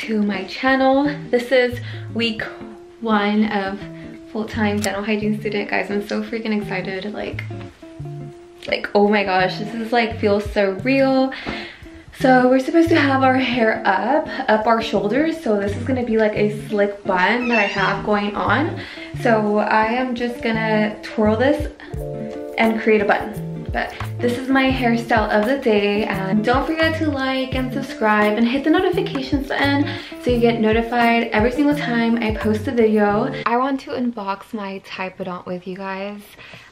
to my channel. This is week one of full-time dental hygiene student. Guys, I'm so freaking excited. Like, like, oh my gosh, this is like, feels so real. So we're supposed to have our hair up, up our shoulders. So this is gonna be like a slick bun that I have going on. So I am just gonna twirl this and create a bun. But this is my hairstyle of the day and don't forget to like and subscribe and hit the notifications button so you get notified every single time I post a video. I want to unbox my Typodont with you guys.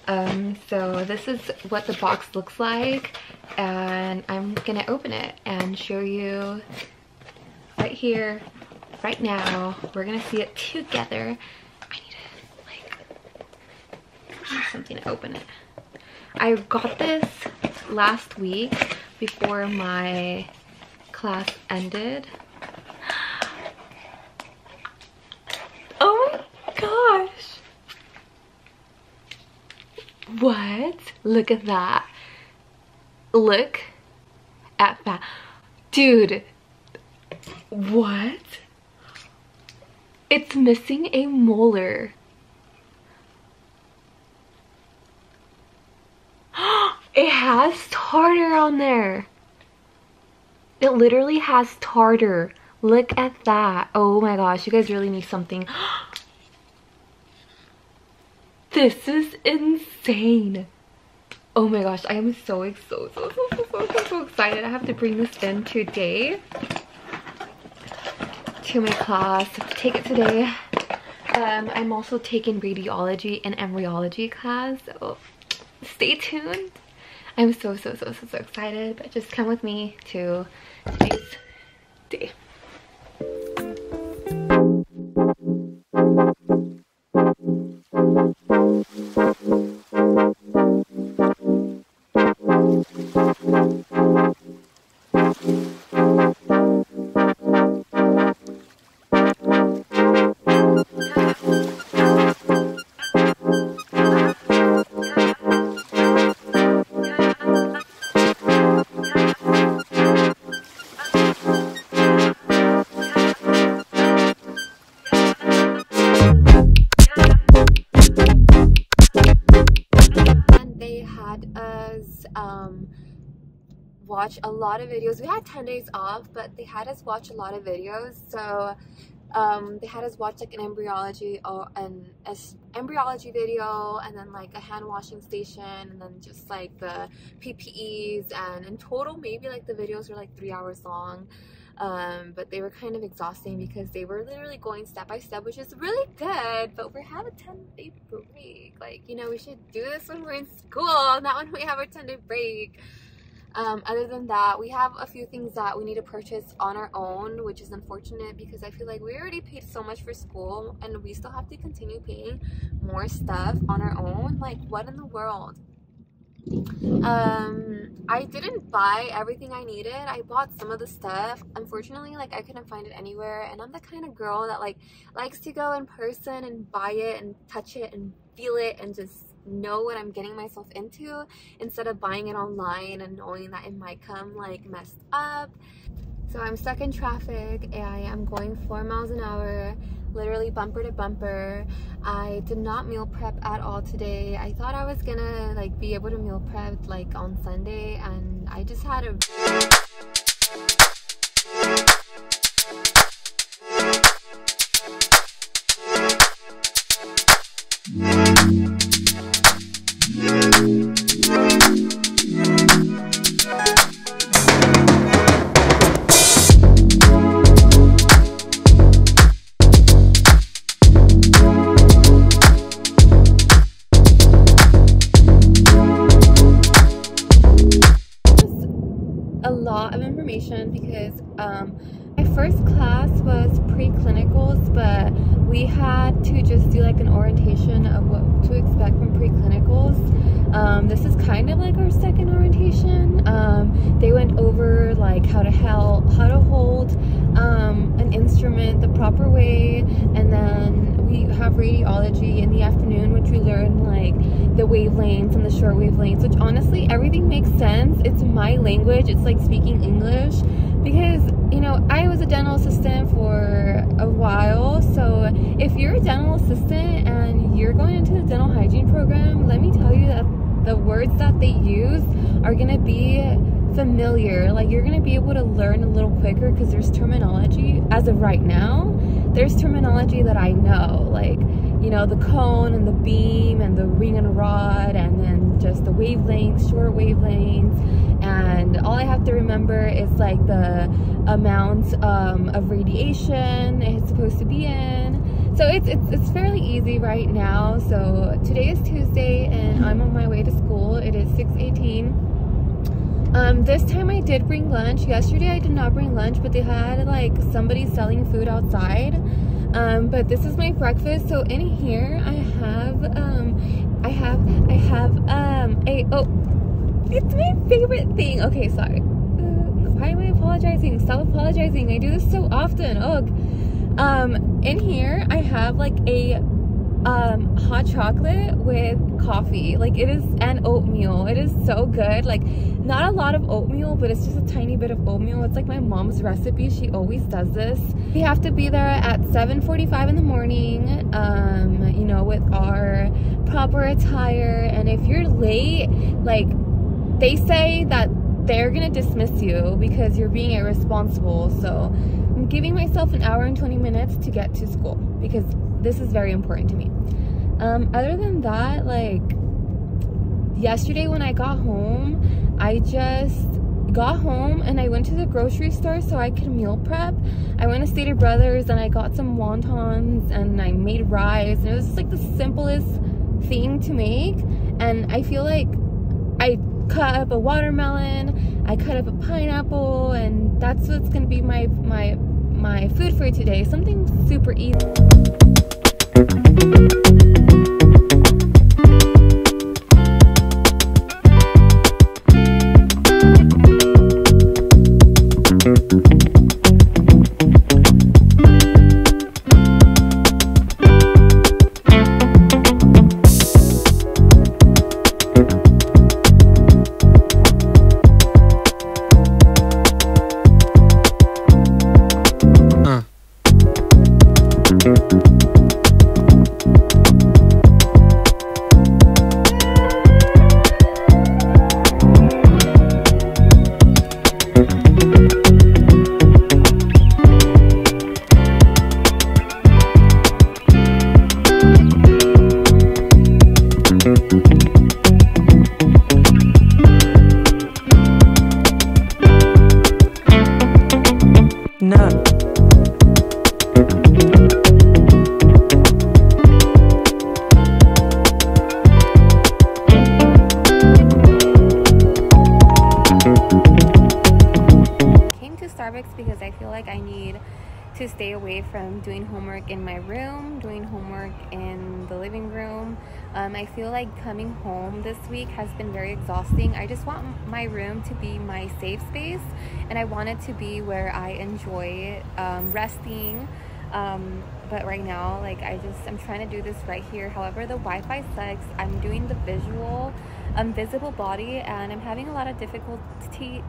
Um, so this is what the box looks like and I'm gonna open it and show you right here, right now. We're gonna see it together. I need to like, something to open it. I got this last week before my class ended. Oh my gosh. What? Look at that. Look at that. Dude. What? It's missing a molar. It has tartar on there. It literally has tartar. Look at that. Oh my gosh, you guys really need something. this is insane. Oh my gosh, I am so, so, so, so, so, so, so excited. I have to bring this in today to my class. take it today. Um, I'm also taking radiology and embryology class, so stay tuned. I'm so, so, so, so, so excited, but just come with me to today's day. Watch a lot of videos. We had 10 days off, but they had us watch a lot of videos. So um, they had us watch like an embryology or an embryology video and then like a hand washing station and then just like the PPEs and in total maybe like the videos were like three hours long. Um, but they were kind of exhausting because they were literally going step by step, which is really good. But we have a 10 day break. Like, you know, we should do this when we're in school, not when we have a 10 day break. Um, other than that, we have a few things that we need to purchase on our own, which is unfortunate because I feel like we already paid so much for school and we still have to continue paying more stuff on our own. Like, what in the world? Um, I didn't buy everything I needed. I bought some of the stuff. Unfortunately, like I couldn't find it anywhere. And I'm the kind of girl that like likes to go in person and buy it and touch it and feel it and just know what I'm getting myself into instead of buying it online and knowing that it might come like messed up. So I'm stuck in traffic. I am going four miles an hour, literally bumper to bumper. I did not meal prep at all today. I thought I was gonna like be able to meal prep like on Sunday and I just had a first class was pre-clinicals, but we had to just do like an orientation of what to expect from pre-clinicals. Um, this is kind of like our second orientation. Um, they went over like how to help, how to hold um, an instrument the proper way, and then we have radiology in the afternoon, which we learn like the wavelengths and the short wavelengths, which honestly everything makes sense. It's my language. It's like speaking English because you know, I was a dental assistant for a while. So if you're a dental assistant and you're going into the dental hygiene program, let me tell you that the words that they use are going to be familiar. Like you're going to be able to learn a little quicker because there's terminology as of right now. There's terminology that I know, like, you know, the cone and the beam and the ring and rod and then just the wavelengths, short wavelengths. And all I have to remember is like the amount um, of radiation it's supposed to be in. So it's, it's, it's fairly easy right now. So today is Tuesday and I'm on my way to school. It is 618 um, this time I did bring lunch. Yesterday I did not bring lunch, but they had like somebody selling food outside. Um, but this is my breakfast. So in here I have, um, I have, I have, um, a, oh, it's my favorite thing. Okay, sorry. Uh, why am I apologizing? Stop apologizing. I do this so often. Ugh. Um, in here I have like a um, hot chocolate with coffee. Like it is, and oatmeal. It is so good. Like not a lot of oatmeal, but it's just a tiny bit of oatmeal. It's like my mom's recipe. She always does this. We have to be there at 7.45 in the morning, um, you know, with our proper attire. And if you're late, like they say that they're gonna dismiss you because you're being irresponsible. So I'm giving myself an hour and 20 minutes to get to school because this is very important to me. Um, other than that, like yesterday when I got home, I just got home and I went to the grocery store so I could meal prep. I went to Stater Brothers and I got some wontons and I made rice and it was just like the simplest thing to make and I feel like I cut up a watermelon, I cut up a pineapple and that's what's gonna be my my my food for today. Something super easy. Away from doing homework in my room, doing homework in the living room. Um, I feel like coming home this week has been very exhausting. I just want my room to be my safe space and I want it to be where I enjoy um, resting. Um, but right now, like I just, I'm trying to do this right here. However, the Wi-Fi sucks. I'm doing the visual, um, visible body and I'm having a lot of difficulty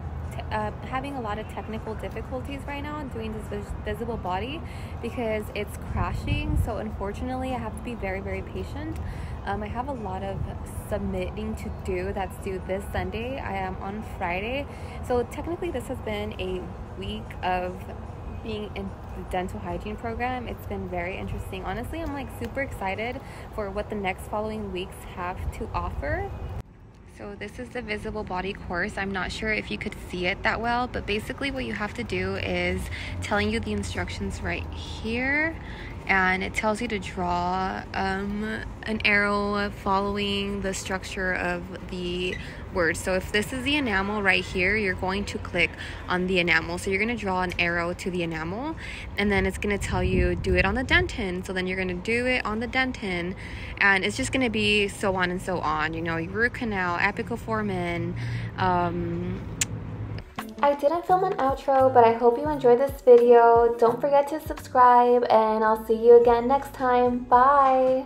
uh, having a lot of technical difficulties right now doing this vis visible body because it's crashing. So unfortunately I have to be very very patient. Um, I have a lot of submitting to do that's due this Sunday. I am on Friday. So technically this has been a week of being in the dental hygiene program. It's been very interesting. Honestly I'm like super excited for what the next following weeks have to offer so this is the visible body course. I'm not sure if you could see it that well, but basically what you have to do is telling you the instructions right here and it tells you to draw um, an arrow following the structure of the word. So if this is the enamel right here, you're going to click on the enamel. So you're going to draw an arrow to the enamel and then it's going to tell you do it on the dentin. So then you're going to do it on the dentin and it's just going to be so on and so on. You know, root canal, apical foramen, um, I didn't film an outro, but I hope you enjoyed this video. Don't forget to subscribe, and I'll see you again next time. Bye!